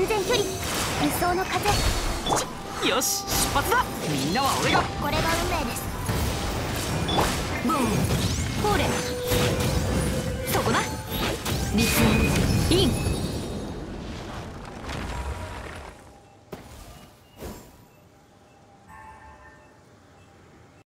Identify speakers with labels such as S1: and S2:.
S1: 安全距離。理想の風。
S2: よし出発だ。みんなは俺が。
S1: これが運命です。
S3: ブーン。ほれそこなリスン。イン。